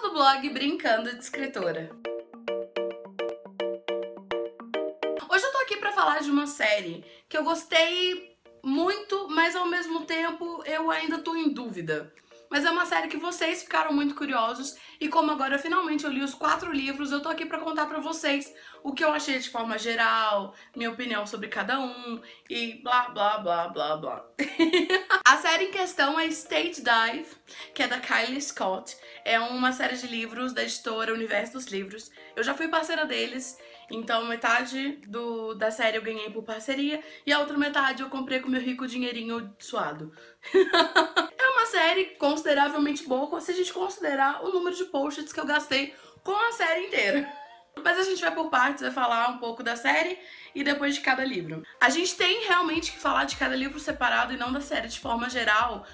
do blog Brincando de Escritora. Hoje eu tô aqui pra falar de uma série que eu gostei muito, mas ao mesmo tempo eu ainda tô em dúvida. Mas é uma série que vocês ficaram muito curiosos e como agora finalmente eu li os quatro livros, eu tô aqui pra contar pra vocês o que eu achei de forma geral, minha opinião sobre cada um e blá blá blá blá blá. a série em questão é State Dive, que é da Kylie Scott. É uma série de livros da editora Universo dos Livros. Eu já fui parceira deles, então metade do, da série eu ganhei por parceria e a outra metade eu comprei com meu rico dinheirinho suado. série consideravelmente boa se a gente considerar o número de posts que eu gastei com a série inteira. Mas a gente vai por partes, vai falar um pouco da série e depois de cada livro. A gente tem realmente que falar de cada livro separado e não da série de forma geral,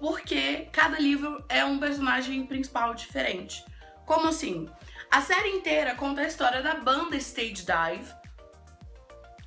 porque cada livro é um personagem principal diferente. Como assim? A série inteira conta a história da banda Stage Dive,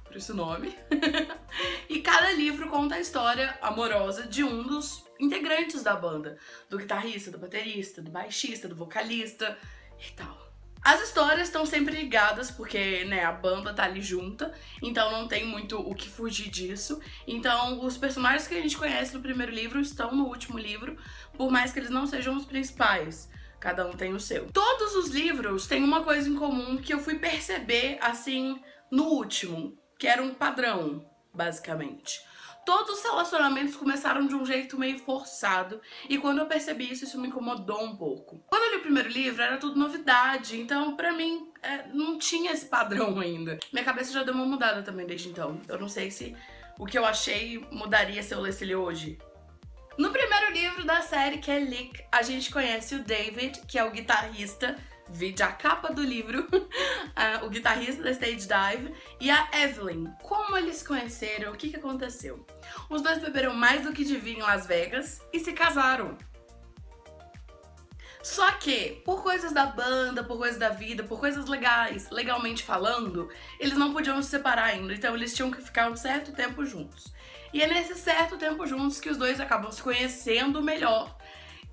por esse nome, e cada livro conta a história amorosa de um dos integrantes da banda, do guitarrista, do baterista, do baixista, do vocalista e tal. As histórias estão sempre ligadas, porque né, a banda tá ali junta, então não tem muito o que fugir disso. Então, os personagens que a gente conhece no primeiro livro estão no último livro, por mais que eles não sejam os principais. Cada um tem o seu. Todos os livros têm uma coisa em comum que eu fui perceber, assim, no último, que era um padrão, basicamente todos os relacionamentos começaram de um jeito meio forçado. E quando eu percebi isso, isso me incomodou um pouco. Quando eu li o primeiro livro, era tudo novidade. Então, pra mim, é, não tinha esse padrão ainda. Minha cabeça já deu uma mudada também desde então. Eu não sei se o que eu achei mudaria se eu lesse ele hoje. No primeiro livro da série, que é Lick, a gente conhece o David, que é o guitarrista Vide a capa do livro, uh, o guitarrista da Stage Dive e a Evelyn. Como eles se conheceram, o que, que aconteceu? Os dois beberam mais do que devia em Las Vegas e se casaram. Só que, por coisas da banda, por coisas da vida, por coisas legais, legalmente falando, eles não podiam se separar ainda, então eles tinham que ficar um certo tempo juntos. E é nesse certo tempo juntos que os dois acabam se conhecendo melhor.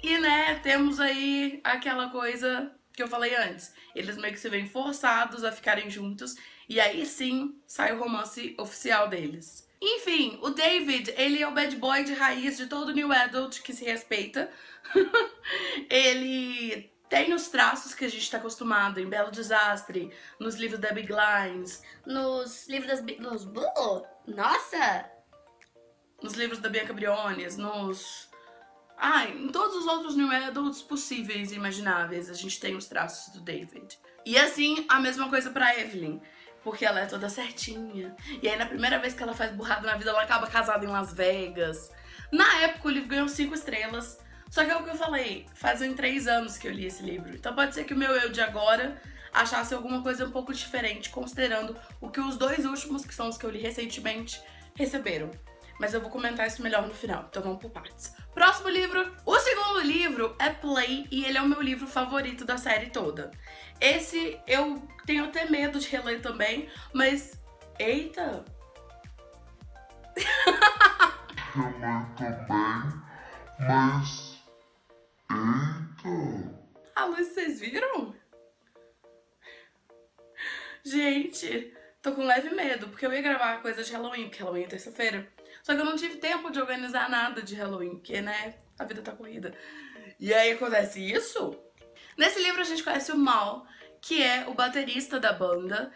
E né, temos aí aquela coisa que eu falei antes. Eles meio que se veem forçados a ficarem juntos e aí sim sai o romance oficial deles. Enfim, o David, ele é o bad boy de raiz de todo new adult que se respeita. ele tem os traços que a gente tá acostumado em Belo Desastre, nos livros da Big Lines, nos livros das... Nos... Nossa! Nos livros da Bianca Briones, nos ah, em todos os outros New Adults possíveis e imagináveis, a gente tem os traços do David. E assim, a mesma coisa pra Evelyn. Porque ela é toda certinha. E aí, na primeira vez que ela faz burrada na vida, ela acaba casada em Las Vegas. Na época, o livro ganhou cinco estrelas. Só que é o que eu falei, fazem três anos que eu li esse livro. Então pode ser que o meu eu de agora achasse alguma coisa um pouco diferente, considerando o que os dois últimos, que são os que eu li recentemente, receberam mas eu vou comentar isso melhor no final, então vamos por partes. Próximo livro. O segundo livro é Play e ele é o meu livro favorito da série toda. Esse eu tenho até medo de reler também, mas... Eita! Reler também, mas... Eita! A luz, vocês viram? Gente, tô com leve medo, porque eu ia gravar coisa de Halloween, porque Halloween é terça-feira. Só que eu não tive tempo de organizar nada de Halloween, porque, né, a vida tá corrida. E aí acontece isso. Nesse livro a gente conhece o Mal, que é o baterista da banda.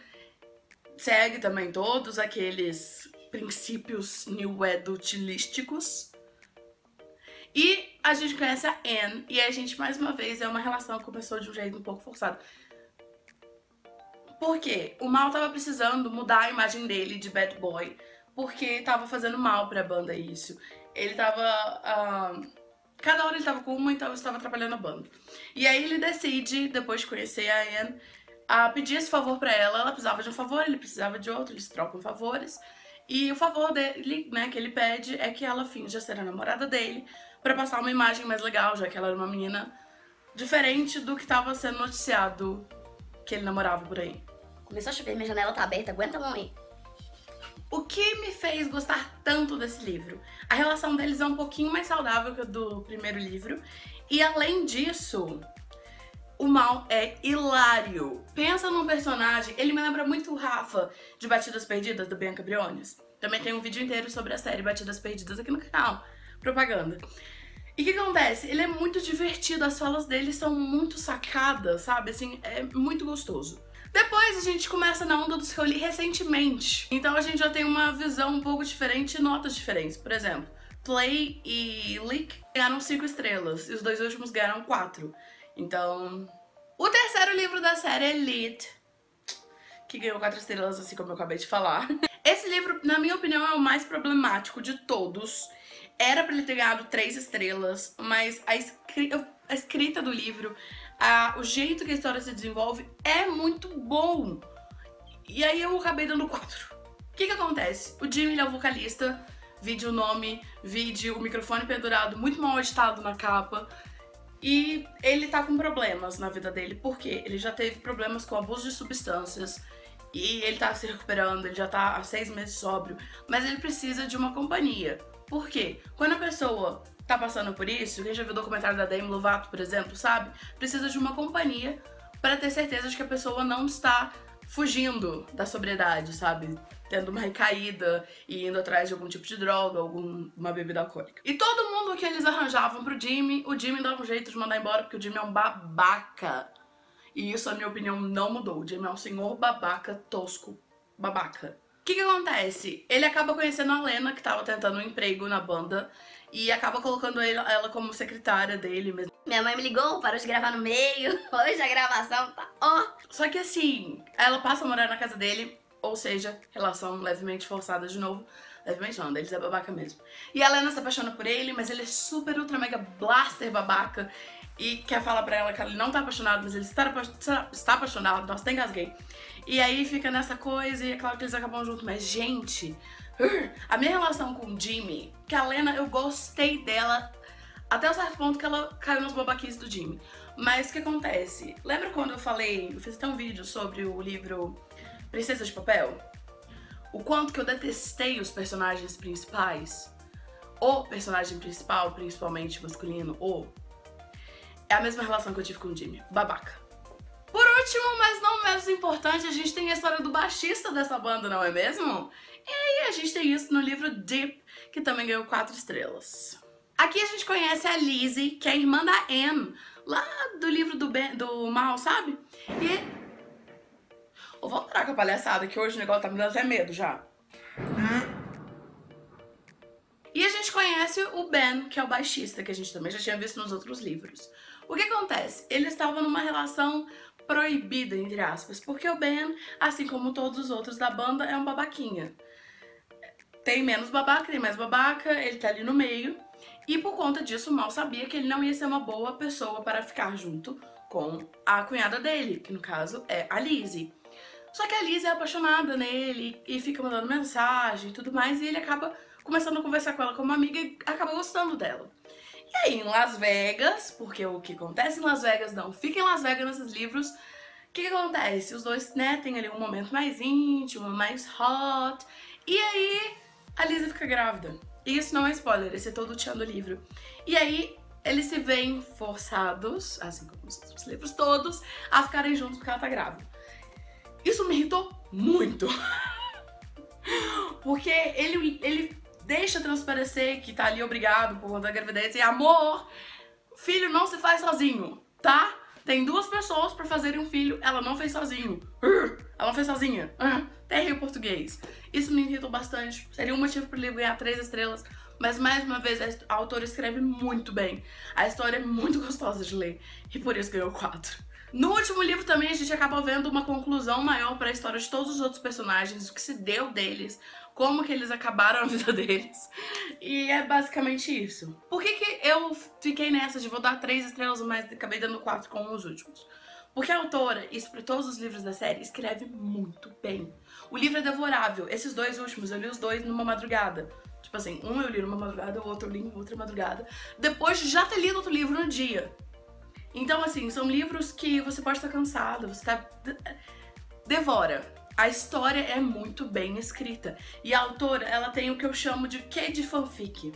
Segue também todos aqueles princípios new adultilísticos. E a gente conhece a Anne, e a gente, mais uma vez, é uma relação que começou de um jeito um pouco forçado. Por quê? O Mal tava precisando mudar a imagem dele de bad boy porque tava fazendo mal pra banda isso. Ele tava. Uh, cada hora ele tava com uma, então estava atrapalhando a banda. E aí ele decide, depois de conhecer a Anne, a pedir esse favor pra ela. Ela precisava de um favor, ele precisava de outro, eles trocam favores. E o favor dele, né, que ele pede é que ela finja ser a namorada dele para passar uma imagem mais legal, já que ela era uma menina diferente do que tava sendo noticiado que ele namorava por aí. Começou a chover, minha janela tá aberta, aguenta a mão aí. O que me fez gostar tanto desse livro? A relação deles é um pouquinho mais saudável que a do primeiro livro. E além disso, O mal é hilário. Pensa num personagem, ele me lembra muito o Rafa de Batidas Perdidas, do Bianca Briones. Também tem um vídeo inteiro sobre a série Batidas Perdidas aqui no canal. Propaganda. E o que acontece? Ele é muito divertido, as falas dele são muito sacadas, sabe? Assim, é muito gostoso. Depois a gente começa na onda dos que eu li recentemente. Então a gente já tem uma visão um pouco diferente e notas diferentes. Por exemplo, Play e Leak ganharam 5 estrelas e os dois últimos ganharam 4. Então. O terceiro livro da série é Lit, que ganhou 4 estrelas, assim como eu acabei de falar. Esse livro, na minha opinião, é o mais problemático de todos. Era pra ele ter ganhado 3 estrelas, mas a, escri a escrita do livro, a, o jeito que a história se desenvolve é muito bom. E aí eu acabei dando 4. O que que acontece? O Jimmy é o vocalista, vide o nome, vide o microfone pendurado, muito mal editado na capa. E ele tá com problemas na vida dele, porque ele já teve problemas com abuso de substâncias e ele tá se recuperando, ele já tá há seis meses sóbrio, mas ele precisa de uma companhia. Por quê? Quando a pessoa tá passando por isso, quem já viu o documentário da Demi Lovato, por exemplo, sabe? Precisa de uma companhia para ter certeza de que a pessoa não está fugindo da sobriedade, sabe? Tendo uma recaída e indo atrás de algum tipo de droga, alguma bebida alcoólica. E todo mundo que eles arranjavam pro Jimmy, o Jimmy dava um jeito de mandar embora, porque o Jimmy é um babaca. E isso, a minha opinião, não mudou. O Jimmy é um senhor babaca, tosco, babaca. O que que acontece? Ele acaba conhecendo a Lena, que tava tentando um emprego na banda, e acaba colocando ela como secretária dele mesmo. Minha mãe me ligou, parou de gravar no meio. Hoje a gravação tá ó. Só que assim, ela passa a morar na casa dele, ou seja, relação levemente forçada de novo. Levemente não, deles é babaca mesmo. E a Lena se apaixona por ele, mas ele é super, ultra, mega blaster babaca. E quer falar pra ela que ele não tá apaixonado, mas ele está, está apaixonado. Nossa, até engasguei. E aí fica nessa coisa, e é claro que eles acabam junto. Mas, gente, a minha relação com o Jimmy, que a Lena, eu gostei dela até o certo ponto que ela caiu nos babaquices do Jimmy. Mas o que acontece? Lembra quando eu falei, eu fiz até um vídeo sobre o livro Princesa de Papel? O quanto que eu detestei os personagens principais? O personagem principal, principalmente masculino, o. É a mesma relação que eu tive com o Jimmy. Babaca. Por último, mas não menos importante, a gente tem a história do baixista dessa banda, não é mesmo? E aí a gente tem isso no livro Deep, que também ganhou quatro estrelas. Aqui a gente conhece a Lizzie, que é a irmã da Anne, lá do livro do, ben, do Mal, sabe? E... Vou parar com a palhaçada, que hoje o negócio tá me dando até medo já. E a gente conhece o Ben, que é o baixista, que a gente também já tinha visto nos outros livros. O que acontece? Ele estava numa relação proibida, entre aspas, porque o Ben, assim como todos os outros da banda, é um babaquinha. Tem menos babaca, tem mais babaca, ele tá ali no meio. E por conta disso, Mal sabia que ele não ia ser uma boa pessoa para ficar junto com a cunhada dele, que no caso é a Lizzie. Só que a Lizzie é apaixonada nele e fica mandando mensagem e tudo mais, e ele acaba começando a conversar com ela como amiga e acaba gostando dela. E aí, em Las Vegas, porque o que acontece em Las Vegas não fica em Las Vegas nesses livros, o que, que acontece? Os dois, né, tem ali um momento mais íntimo, mais hot, e aí a Lisa fica grávida. E isso não é spoiler, esse é todo o tchan do livro. E aí eles se veem forçados, assim como os livros todos, a ficarem juntos porque ela tá grávida. Isso me irritou muito. porque ele, ele deixa transparecer que tá ali obrigado por conta da gravidez. E amor, filho não se faz sozinho, tá? Tem duas pessoas pra fazerem um filho, ela não fez sozinho. Ela não fez sozinha. Terra o português. Isso me irritou bastante. Seria um motivo para ele ganhar três estrelas. Mas mais uma vez, a autora escreve muito bem. A história é muito gostosa de ler. E por isso ganhou quatro. No último livro também a gente acaba vendo uma conclusão maior para a história de todos os outros personagens, o que se deu deles, como que eles acabaram a vida deles. E é basicamente isso. Por que, que eu fiquei nessa de vou dar três estrelas, mas acabei dando quatro com os últimos? Porque a autora, isso para todos os livros da série, escreve muito bem. O livro é devorável. Esses dois últimos, eu li os dois numa madrugada. Tipo assim, um eu li numa madrugada, o outro eu li em outra madrugada. Depois de já ter lido outro livro no dia. Então, assim, são livros que você pode estar cansado, você tá. Devora. A história é muito bem escrita. E a autora, ela tem o que eu chamo de quê de fanfic.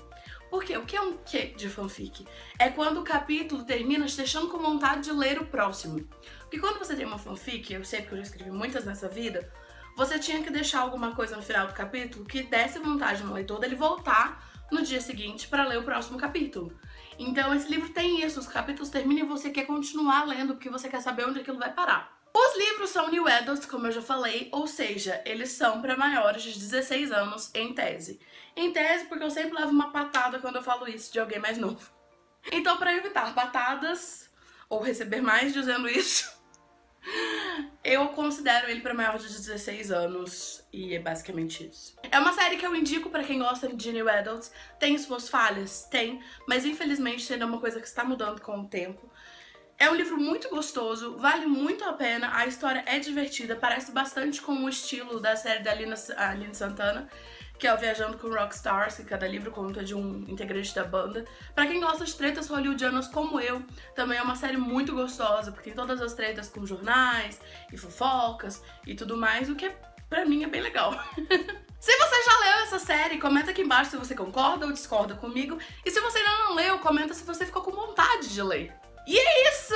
Por quê? O que é um quê de fanfic? É quando o capítulo termina te deixando com vontade de ler o próximo. Porque quando você tem uma fanfic, eu sei que eu já escrevi muitas nessa vida, você tinha que deixar alguma coisa no final do capítulo que desse vontade no leitor dele voltar no dia seguinte para ler o próximo capítulo. Então esse livro tem isso, os capítulos terminam e você quer continuar lendo porque você quer saber onde aquilo vai parar. Os livros são new adults, como eu já falei, ou seja, eles são para maiores de 16 anos em tese. Em tese porque eu sempre levo uma patada quando eu falo isso de alguém mais novo. Então, para evitar patadas ou receber mais dizendo isso, eu considero ele para maior de 16 anos e é basicamente isso. É uma série que eu indico para quem gosta de New Adults. Tem suas falhas? Tem, mas infelizmente ainda é uma coisa que está mudando com o tempo. É um livro muito gostoso, vale muito a pena, a história é divertida, parece bastante com o estilo da série da Aline, Aline Santana que é o Viajando com Rockstars, que cada livro conta de um integrante da banda. Para quem gosta de tretas hollywoodianas como eu, também é uma série muito gostosa, porque tem todas as tretas com jornais e fofocas e tudo mais, o que é, pra mim é bem legal. Se você já leu essa série, comenta aqui embaixo se você concorda ou discorda comigo. E se você ainda não leu, comenta se você ficou com vontade de ler. E é isso!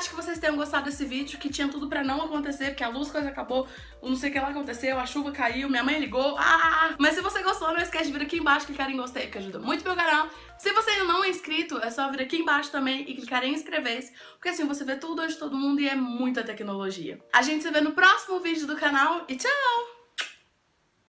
Verdade que vocês tenham gostado desse vídeo, que tinha tudo pra não acontecer, porque a luz quase acabou, não sei o que lá aconteceu, a chuva caiu, minha mãe ligou, ah! Mas se você gostou, não esquece de vir aqui embaixo clicar em gostei, que ajuda muito meu canal. Se você ainda não é inscrito, é só vir aqui embaixo também e clicar em inscrever-se, porque assim você vê tudo de todo mundo e é muita tecnologia. A gente se vê no próximo vídeo do canal e tchau!